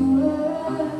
somewhere.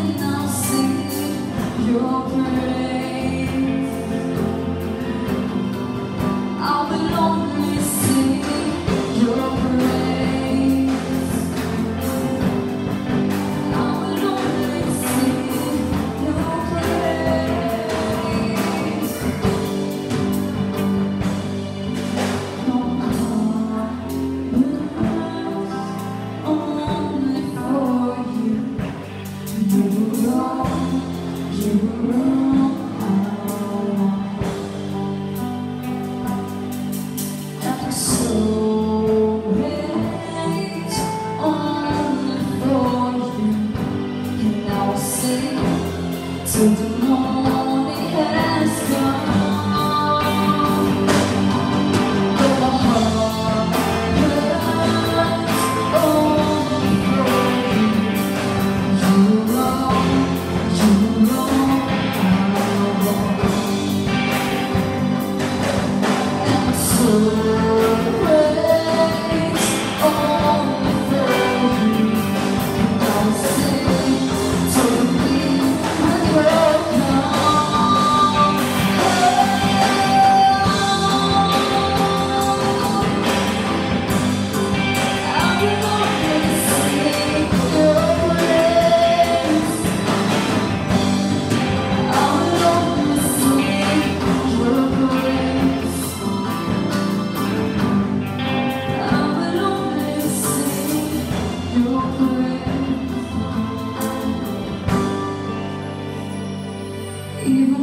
i'll Your pretty Mm-hmm.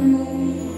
moon.